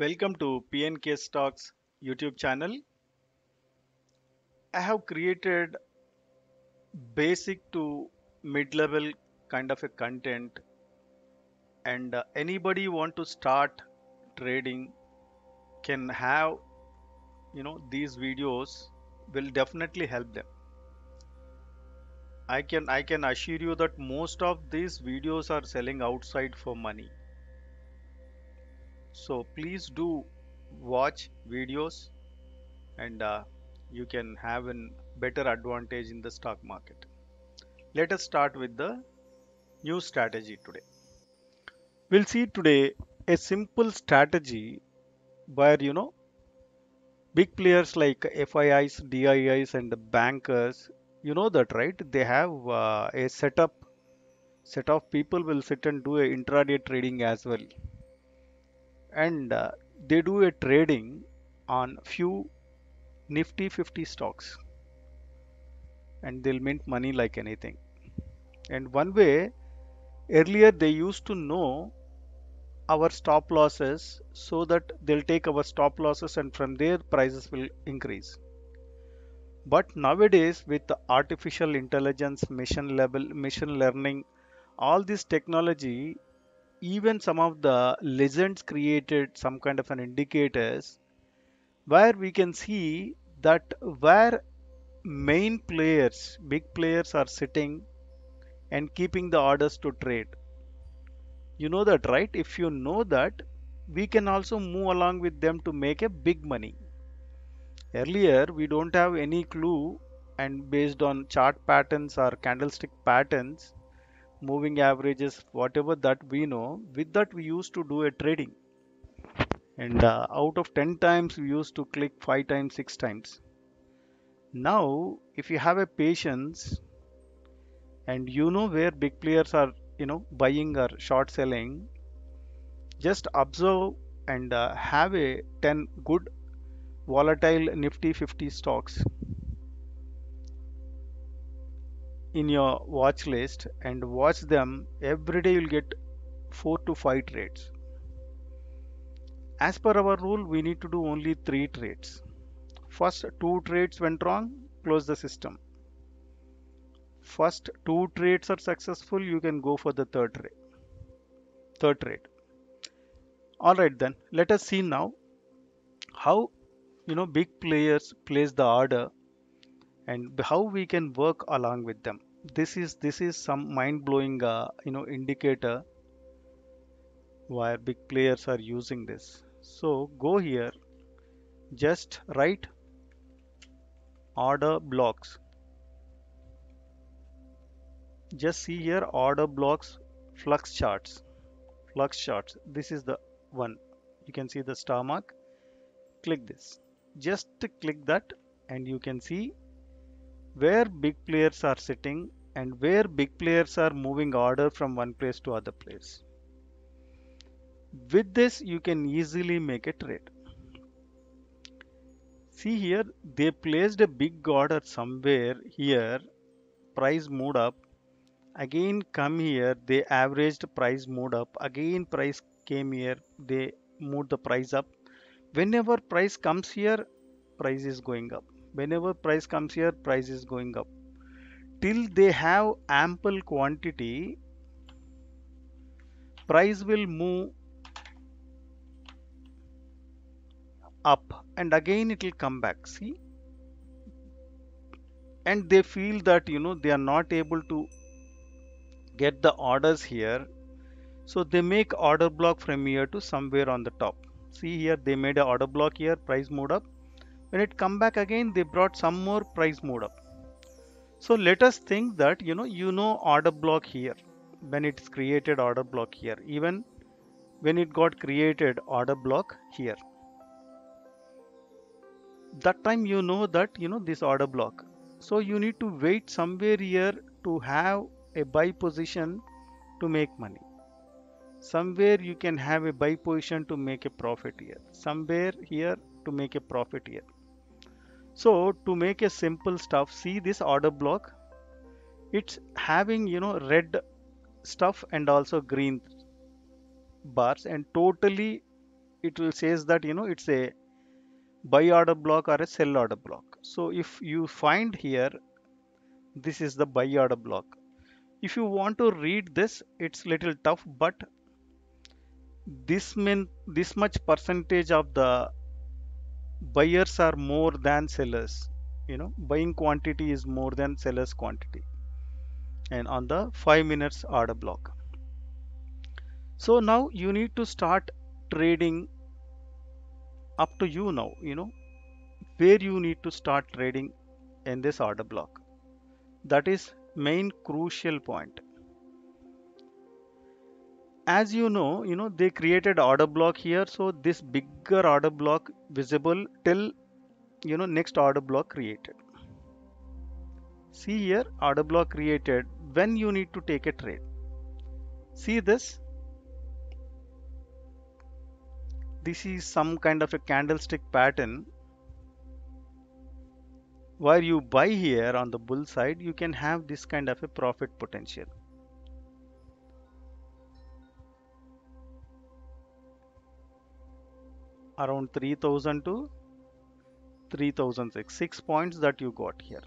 Welcome to PNK Stocks YouTube channel. I have created basic to mid-level kind of a content and uh, anybody want to start trading can have you know these videos will definitely help them. I can I can assure you that most of these videos are selling outside for money. So please do watch videos and uh, you can have a better advantage in the stock market. Let us start with the new strategy today. We'll see today a simple strategy where you know big players like FIIs, DIIs and the bankers, you know that right? They have uh, a setup set of people will sit and do a intraday trading as well and uh, they do a trading on few nifty 50 stocks. And they'll mint money like anything. And one way earlier they used to know our stop losses so that they'll take our stop losses and from there prices will increase. But nowadays with the artificial intelligence machine level machine learning all this technology even some of the legends created some kind of an indicators where we can see that where main players big players are sitting and keeping the orders to trade. You know that right? If you know that we can also move along with them to make a big money. Earlier we don't have any clue and based on chart patterns or candlestick patterns moving averages whatever that we know with that we used to do a trading. And uh, out of 10 times we used to click 5 times 6 times. Now if you have a patience and you know where big players are you know buying or short selling just observe and uh, have a 10 good volatile nifty 50 stocks in your watch list and watch them every day you'll get 4 to 5 trades. As per our rule we need to do only 3 trades. First two trades went wrong close the system. First two trades are successful you can go for the third trade third trade. All right then let us see now how you know big players place the order and how we can work along with them. This is this is some mind-blowing uh, you know indicator where big players are using this. So go here. Just write order blocks. Just see here order blocks flux charts flux charts. This is the one. You can see the star mark. Click this. Just click that and you can see where big players are sitting and where big players are moving order from one place to other place. With this you can easily make a trade. See here they placed a big order somewhere here. Price moved up. Again come here. They averaged price moved up. Again price came here. They moved the price up. Whenever price comes here price is going up whenever price comes here price is going up. Till they have ample quantity price will move up and again it will come back. See? And they feel that you know they are not able to get the orders here. So they make order block from here to somewhere on the top. See here they made a order block here price moved up when it come back again they brought some more price mode up. So let us think that you know you know order block here. When it's created order block here. Even when it got created order block here. That time you know that you know this order block. So you need to wait somewhere here to have a buy position to make money. Somewhere you can have a buy position to make a profit here. Somewhere here to make a profit here so to make a simple stuff see this order block? It's having you know red stuff and also green bars and totally it will says that you know it's a buy order block or a sell order block. So if you find here this is the buy order block. If you want to read this it's little tough but this mean this much percentage of the buyers are more than sellers. You know buying quantity is more than sellers quantity. And on the 5 minutes order block. So now you need to start trading up to you now you know where you need to start trading in this order block. That is main crucial point as you know you know they created order block here so this bigger order block visible till you know next order block created. See here order block created when you need to take a trade. See this? This is some kind of a candlestick pattern. Where you buy here on the bull side you can have this kind of a profit potential around 3000 to 3006 six points that you got here.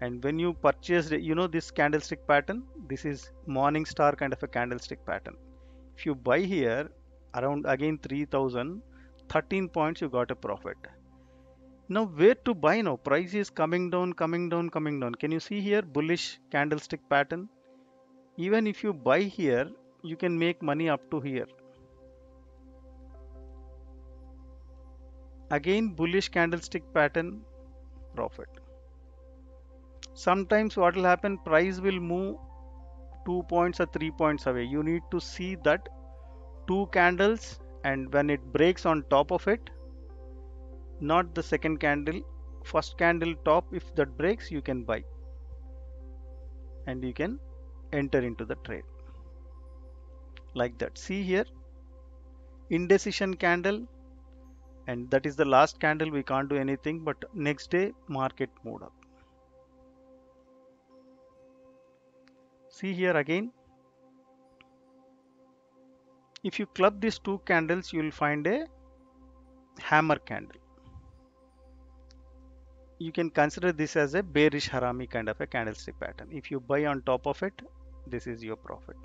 And when you purchased you know this candlestick pattern? This is morning star kind of a candlestick pattern. If you buy here around again 3000 13 points you got a profit. Now where to buy now? Price is coming down coming down coming down. Can you see here? Bullish candlestick pattern. Even if you buy here you can make money up to here again bullish candlestick pattern profit. Sometimes what will happen price will move two points or three points away. You need to see that two candles and when it breaks on top of it not the second candle first candle top if that breaks you can buy. And you can enter into the trade. Like that. See here indecision candle and that is the last candle we can't do anything but next day market moved up. See here again. If you club these two candles you will find a hammer candle. You can consider this as a bearish harami kind of a candlestick pattern. If you buy on top of it this is your profit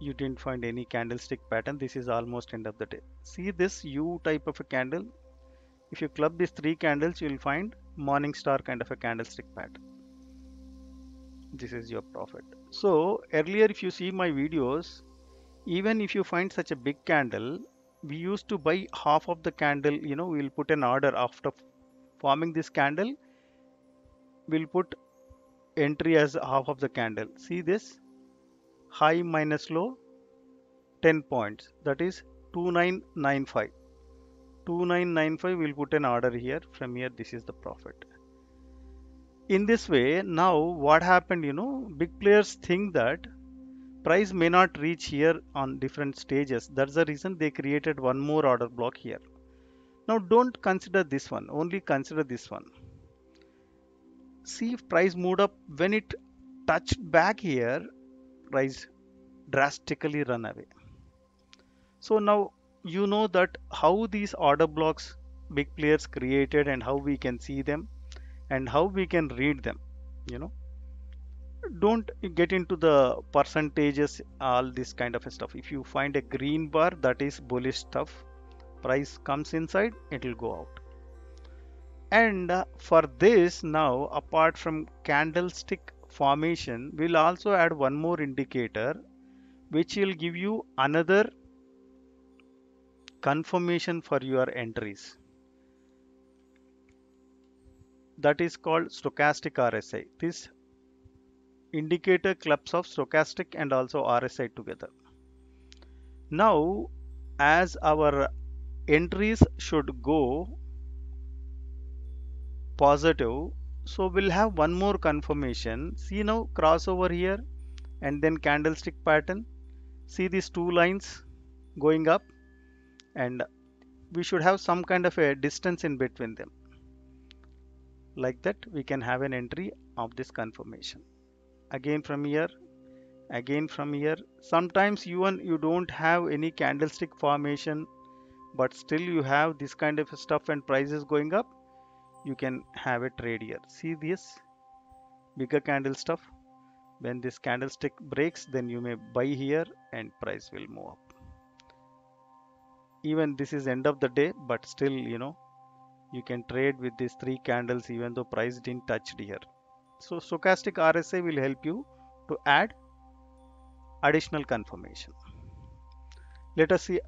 you didn't find any candlestick pattern this is almost end of the day. See this u type of a candle? If you club these three candles you will find morning star kind of a candlestick pattern. This is your profit. So earlier if you see my videos even if you find such a big candle we used to buy half of the candle you know we'll put an order after forming this candle we'll put entry as half of the candle. See this high minus low 10 points. That is 2995 2995 we'll put an order here. From here this is the profit. In this way now what happened you know big players think that price may not reach here on different stages. That's the reason they created one more order block here. Now don't consider this one. Only consider this one. See if price moved up. When it touched back here price drastically run away. So now you know that how these order blocks big players created and how we can see them and how we can read them you know. Don't get into the percentages all this kind of stuff. If you find a green bar that is bullish stuff price comes inside it will go out. And uh, for this now apart from candlestick formation we'll also add one more indicator which will give you another confirmation for your entries. That is called stochastic RSI this indicator clubs of stochastic and also RSI together. Now as our entries should go positive so we'll have one more confirmation. See now crossover here and then candlestick pattern. See these two lines going up and we should have some kind of a distance in between them. Like that we can have an entry of this confirmation. Again from here again from here. Sometimes even you don't have any candlestick formation but still you have this kind of stuff and prices going up you can have a trade here. See this? Bigger candle stuff. When this candlestick breaks then you may buy here and price will move up. Even this is end of the day but still you know you can trade with these three candles even though price didn't touch here. So stochastic RSI will help you to add additional confirmation. Let us see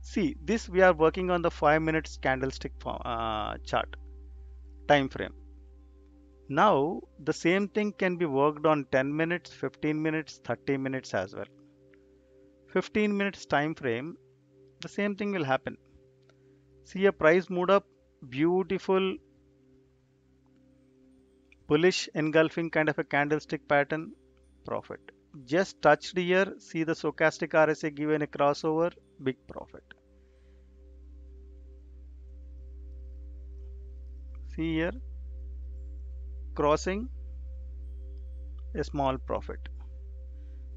see this we are working on the 5 minutes candlestick uh, chart time frame. Now the same thing can be worked on 10 minutes 15 minutes 30 minutes as well. 15 minutes time frame the same thing will happen. See a price moved up beautiful bullish engulfing kind of a candlestick pattern profit. Just touched here see the stochastic RSI given a crossover big profit. See here crossing a small profit.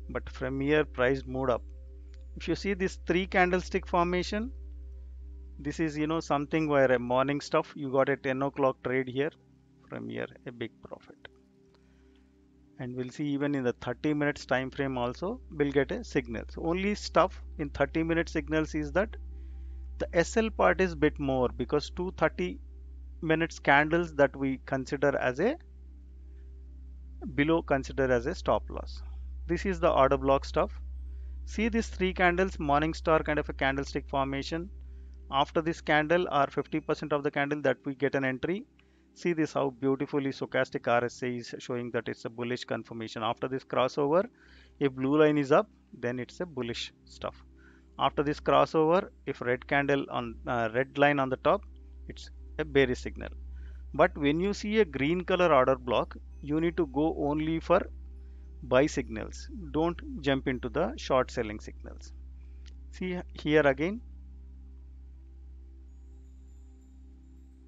But from here price moved up. If you see this three candlestick formation this is you know something where a morning star you got a 10 o'clock trade here. From here a big profit and we'll see even in the 30 minutes time frame also we'll get a signal. So only stuff in 30 minute signals is that the SL part is bit more because 230 minutes candles that we consider as a below consider as a stop loss. This is the order block stuff. See these three candles morning star kind of a candlestick formation. After this candle or 50% of the candle that we get an entry see this how beautifully stochastic RSI is showing that it's a bullish confirmation. After this crossover if blue line is up then it's a bullish stuff. After this crossover if red candle on uh, red line on the top it's a bearish signal. But when you see a green color order block you need to go only for buy signals. Don't jump into the short selling signals. See here again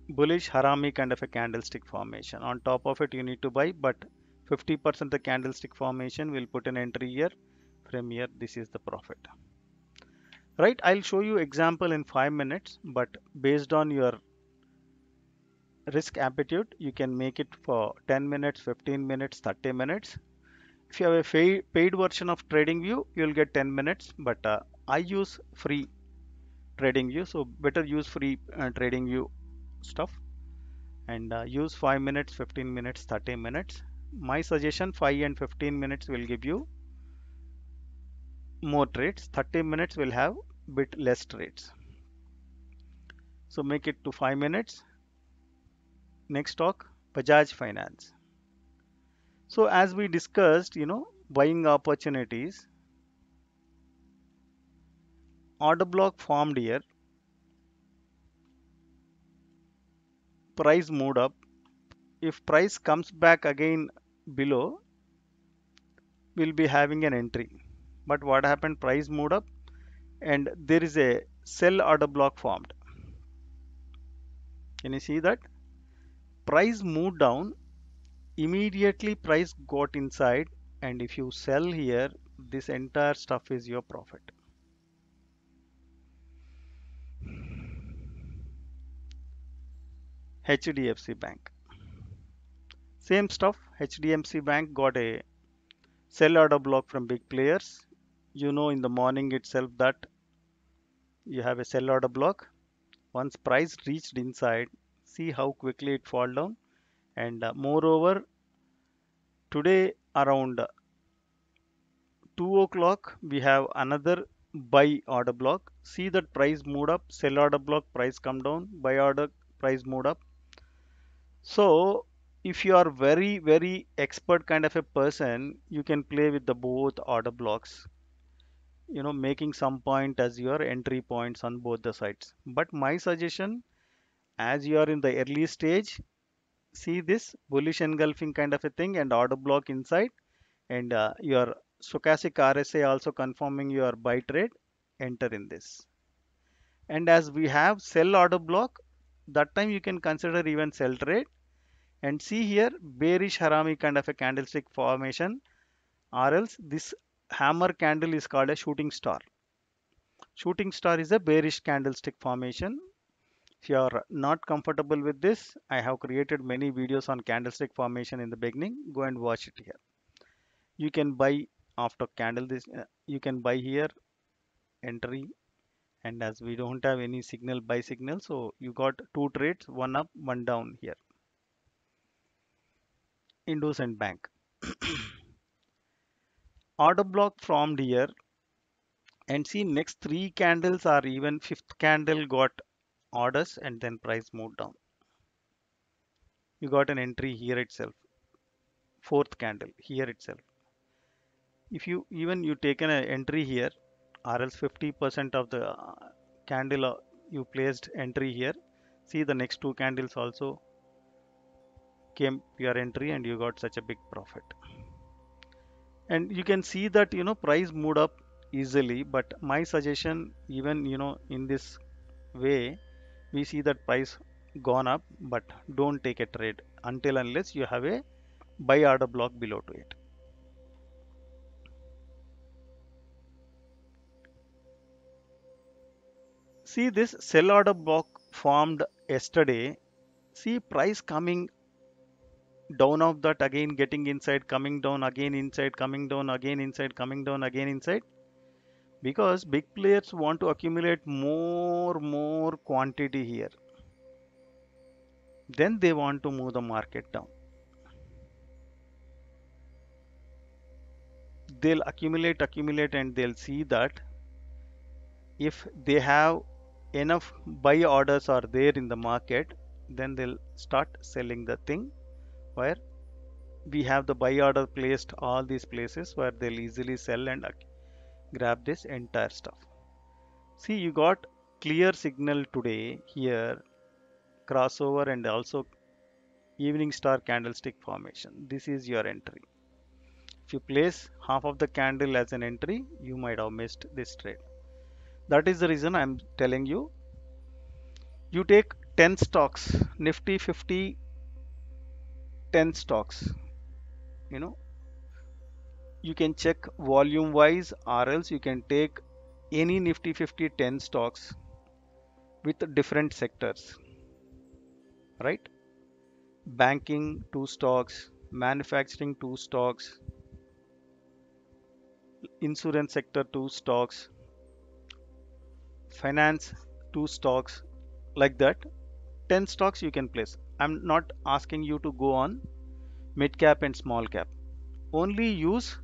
bullish harami kind of a candlestick formation. On top of it you need to buy but 50% the candlestick formation will put an entry here. From here this is the profit. Right I'll show you example in five minutes but based on your risk appetite you can make it for 10 minutes 15 minutes 30 minutes. If you have a paid version of TradingView you'll get 10 minutes but uh, I use free TradingView so better use free uh, TradingView stuff. And uh, use 5 minutes 15 minutes 30 minutes. My suggestion 5 and 15 minutes will give you more trades 30 minutes will have bit less trades so make it to 5 minutes. Next talk Bajaj Finance. So as we discussed you know buying opportunities order block formed here price moved up. If price comes back again below we'll be having an entry. But what happened? Price moved up and there is a sell order block formed. Can you see that? Price moved down. Immediately price got inside and if you sell here this entire stuff is your profit HDFC Bank. Same stuff, HDFC Bank got a sell order block from big players. You know in the morning itself that you have a sell order block. Once price reached inside, see how quickly it fall down. And uh, moreover, today around 2 o'clock we have another buy order block see that price moved up sell order block price come down buy order price moved up so if you are very very expert kind of a person you can play with the both order blocks you know making some point as your entry points on both the sides. But my suggestion as you are in the early stage see this bullish engulfing kind of a thing and order block inside and uh, your stochastic RSI also confirming your buy trade enter in this. And as we have sell order block that time you can consider even sell trade. And see here bearish harami kind of a candlestick formation. Or else this hammer candle is called a shooting star. Shooting star is a bearish candlestick formation. If you are not comfortable with this i have created many videos on candlestick formation in the beginning. Go and watch it here. You can buy after candle this uh, you can buy here entry and as we don't have any signal buy signal so you got two trades one up one down here. IndusInd Bank. Order block formed here. And see next three candles are even fifth candle got orders and then price moved down. You got an entry here itself fourth candle here itself. If you even you taken an entry here or else 50% of the uh, candle uh, you placed entry here. See the next two candles also came your entry and you got such a big profit. And you can see that you know price moved up easily but my suggestion even you know in this way we see that price gone up but don't take a trade until unless you have a buy order block below to it see this sell order block formed yesterday. See price coming down of that again getting inside coming down again inside coming down again inside coming down again inside. Because big players want to accumulate more more quantity here. Then they want to move the market down. They'll accumulate accumulate and they'll see that if they have enough buy orders are there in the market then they'll start selling the thing where we have the buy order placed all these places where they'll easily sell and uh, grab this entire stuff. See you got clear signal today here crossover and also evening star candlestick formation. This is your entry. If you place half of the candle as an entry you might have missed this trade that is the reason i'm telling you. You take 10 stocks nifty 50 10 stocks you know. You can check volume wise or else you can take any nifty 50 10 stocks with different sectors right? Banking two stocks manufacturing two stocks insurance sector two stocks finance two stocks like that 10 stocks you can place. I'm not asking you to go on mid cap and small cap. Only use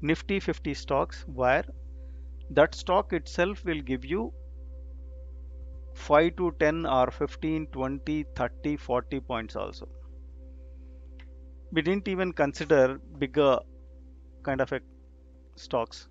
nifty 50 stocks where that stock itself will give you 5 to 10 or 15 20 30 40 points also. We didn't even consider bigger kind of a stocks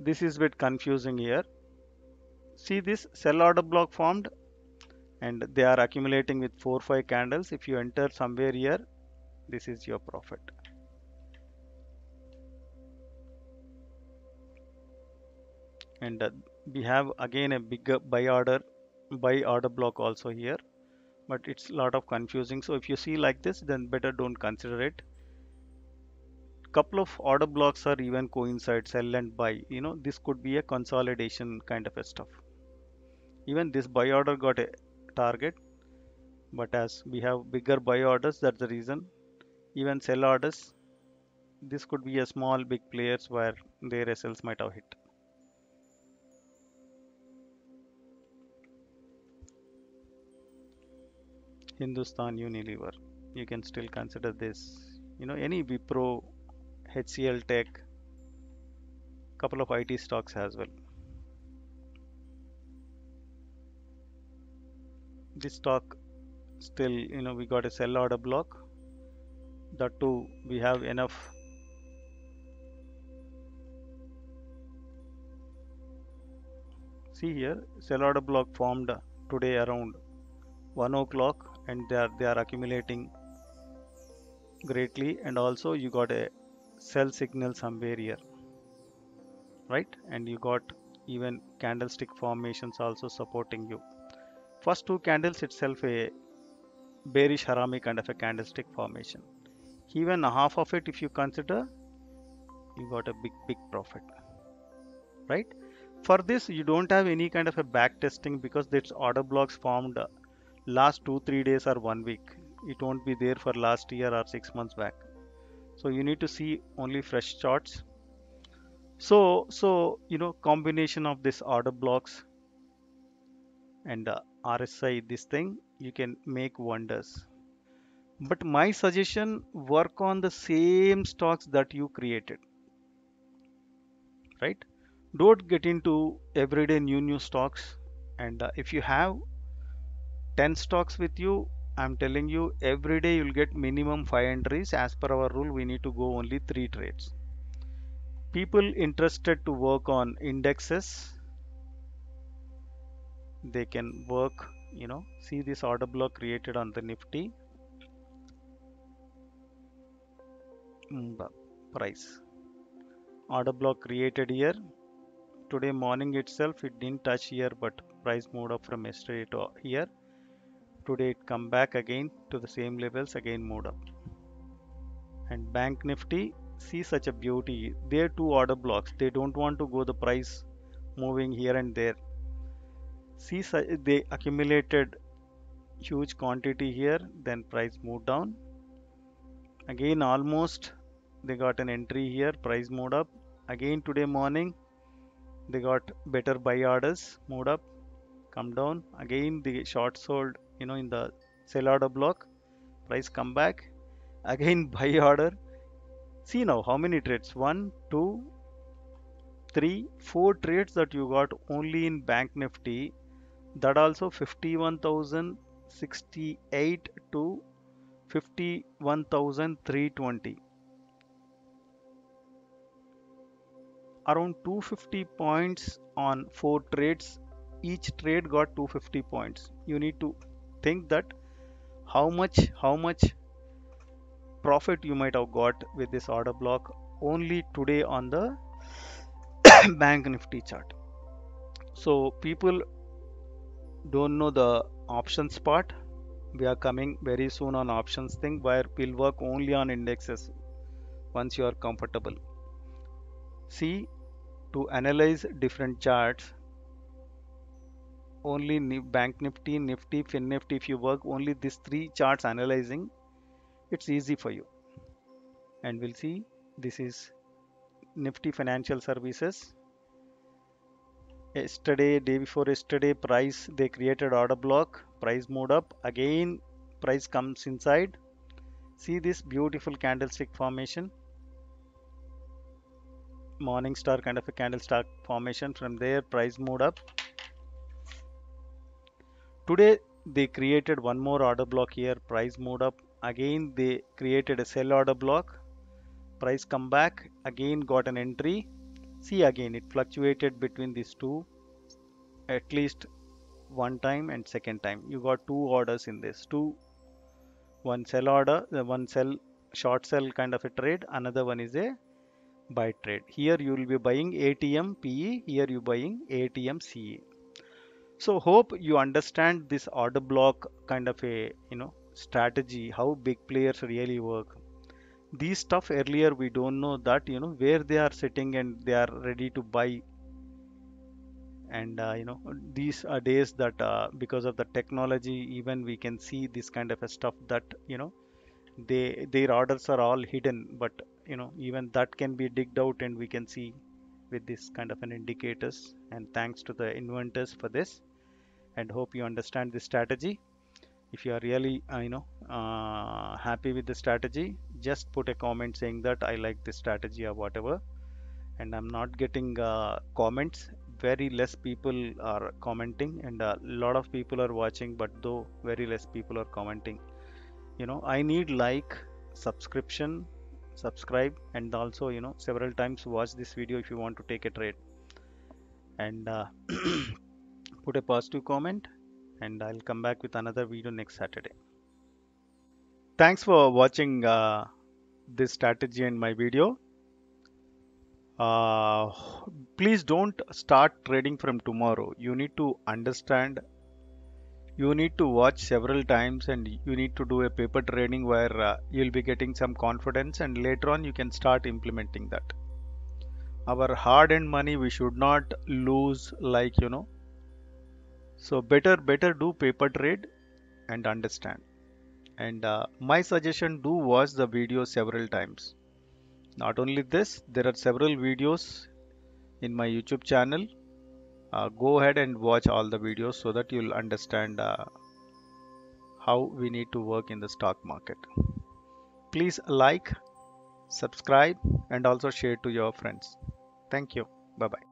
this is a bit confusing here. See this sell order block formed and they are accumulating with 4 5 candles. If you enter somewhere here this is your profit. And uh, we have again a bigger buy order buy order block also here but it's a lot of confusing. So if you see like this then better don't consider it couple of order blocks are even coincide sell and buy. You know this could be a consolidation kind of a stuff. Even this buy order got a target but as we have bigger buy orders that's the reason. Even sell orders this could be a small big players where their SLs might have hit. Hindustan Unilever. You can still consider this. You know any Wipro HCL Tech, couple of IT stocks as well. This stock still, you know, we got a sell order block. That too, we have enough see here sell order block formed today around 1 o'clock and they are they are accumulating greatly and also you got a sell signal somewhere here right? And you got even candlestick formations also supporting you. First two candles itself a bearish harami kind of a candlestick formation. Even half of it if you consider you got a big big profit right? For this you don't have any kind of a back testing because this order blocks formed uh, last two three days or one week. It won't be there for last year or six months back so you need to see only fresh charts. So so you know combination of this order blocks and uh, RSI this thing you can make wonders. But my suggestion work on the same stocks that you created. Right? Don't get into everyday new new stocks. And uh, if you have 10 stocks with you i'm telling you every day you'll get minimum 5 entries. As per our rule we need to go only 3 trades. People interested to work on indexes they can work you know see this order block created on the nifty. Mm, price. Order block created here. Today morning itself it didn't touch here but price moved up from yesterday to here today it come back again to the same levels again moved up. And bank nifty see such a beauty. There two order blocks they don't want to go the price moving here and there. See they accumulated huge quantity here then price moved down. Again almost they got an entry here price moved up. Again today morning they got better buy orders moved up come down. Again the short sold you know in the sell order block price come back again buy order. See now how many trades? One two three four trades that you got only in bank nifty that also 51068 to 51320 around 250 points on four trades each trade got 250 points. You need to think that how much how much profit you might have got with this order block only today on the bank nifty chart. So people don't know the options part. We are coming very soon on options thing where we'll work only on indexes once you are comfortable. See to analyze different charts only bank nifty nifty fin nifty if you work only these three charts analyzing it's easy for you. And we'll see this is nifty financial services. Yesterday day before yesterday price they created order block price moved up again price comes inside. See this beautiful candlestick formation? Morning star kind of a candlestick formation from there price moved up today they created one more order block here. Price moved up. Again they created a sell order block. Price come back. Again got an entry. See again it fluctuated between these two at least one time and second time. You got two orders in this. Two one sell order the one sell short sell kind of a trade. Another one is a buy trade. Here you will be buying atm pe here you buying atm ce so hope you understand this order block kind of a you know strategy how big players really work. These stuff earlier we don't know that you know where they are sitting and they are ready to buy. And uh, you know these are days that uh, because of the technology even we can see this kind of a stuff that you know they their orders are all hidden. But you know even that can be digged out and we can see with this kind of an indicators. And thanks to the inventors for this and hope you understand this strategy. If you are really uh, you know uh, happy with the strategy just put a comment saying that I like this strategy or whatever. And I'm not getting uh, comments. Very less people are commenting and a lot of people are watching but though very less people are commenting. You know I need like subscription subscribe and also you know several times watch this video if you want to take a trade. And uh, put a positive comment and I'll come back with another video next Saturday thanks for watching uh, this strategy in my video. Uh, please don't start trading from tomorrow. You need to understand. You need to watch several times and you need to do a paper trading where uh, you'll be getting some confidence and later on you can start implementing that. Our hard earned money we should not lose like you know. So better better do paper trade and understand. And uh, my suggestion do watch the video several times. Not only this there are several videos in my youtube channel. Uh, go ahead and watch all the videos so that you'll understand uh, how we need to work in the stock market. Please like subscribe and also share to your friends. Thank you. Bye bye